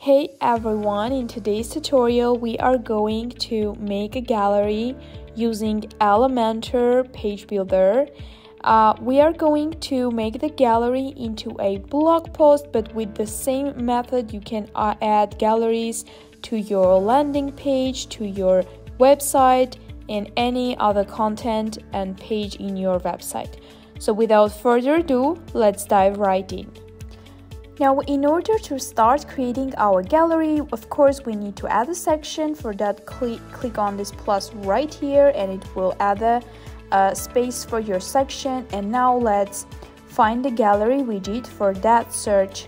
Hey everyone, in today's tutorial we are going to make a gallery using Elementor Page Builder. Uh, we are going to make the gallery into a blog post but with the same method you can uh, add galleries to your landing page, to your website and any other content and page in your website. So without further ado, let's dive right in. Now, in order to start creating our gallery, of course, we need to add a section. For that, click, click on this plus right here and it will add a, a space for your section. And now let's find the gallery widget. For that, search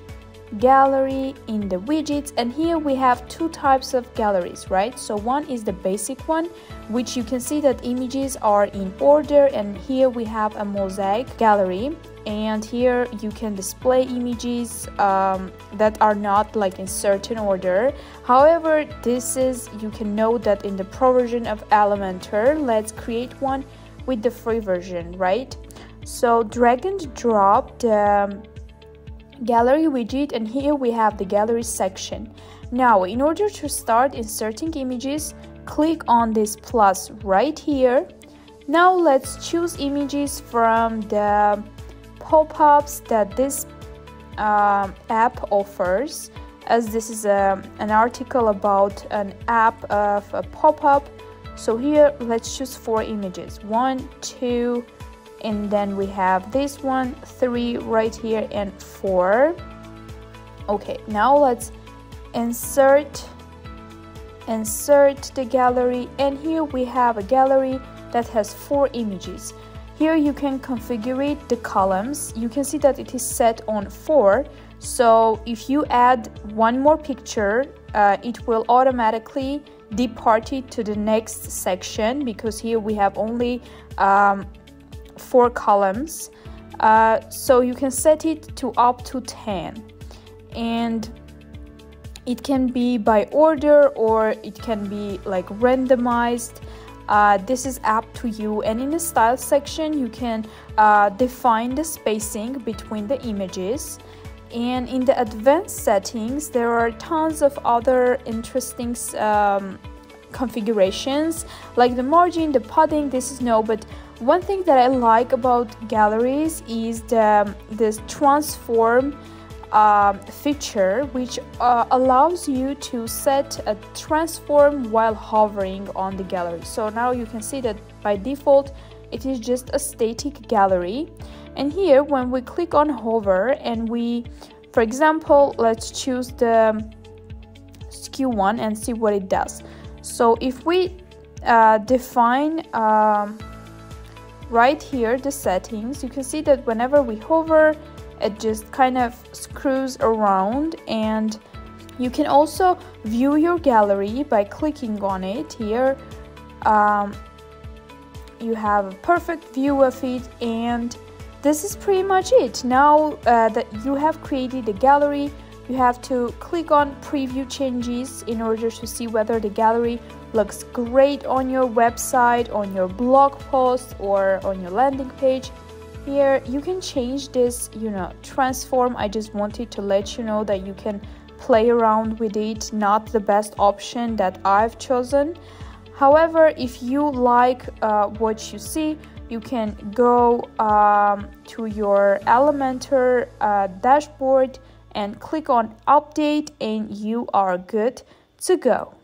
gallery in the widgets and here we have two types of galleries right? So one is the basic one which you can see that images are in order and here we have a mosaic gallery and here you can display images um, that are not like in certain order. However this is you can know that in the pro version of elementor let's create one with the free version right? So drag and drop the gallery widget and here we have the gallery section. Now in order to start inserting images, click on this plus right here. Now let's choose images from the pop-ups that this um, app offers as this is a, um, an article about an app of a pop-up. So here let's choose four images. One, two, and then we have this one three right here and four. Okay now let's insert insert the gallery. And here we have a gallery that has four images. Here you can configure the columns. You can see that it is set on four. So if you add one more picture uh, it will automatically depart it to the next section because here we have only um, four columns. Uh, so you can set it to up to 10 and it can be by order or it can be like randomized. Uh, this is up to you. And in the style section you can uh, define the spacing between the images. And in the advanced settings there are tons of other interesting um, configurations. Like the margin the padding this is no but one thing that I like about galleries is the this transform uh, feature which uh, allows you to set a transform while hovering on the gallery. So now you can see that by default it is just a static gallery. And here when we click on hover and we for example let's choose the skew one and see what it does. So if we uh, define um, right here the settings. You can see that whenever we hover it just kind of screws around. And you can also view your gallery by clicking on it here. Um, you have a perfect view of it and this is pretty much it. Now uh, that you have created a gallery you have to click on preview changes in order to see whether the gallery looks great on your website, on your blog post, or on your landing page. Here you can change this, you know, transform. I just wanted to let you know that you can play around with it, not the best option that I've chosen. However, if you like uh, what you see, you can go um, to your Elementor uh, dashboard and click on update and you are good to go.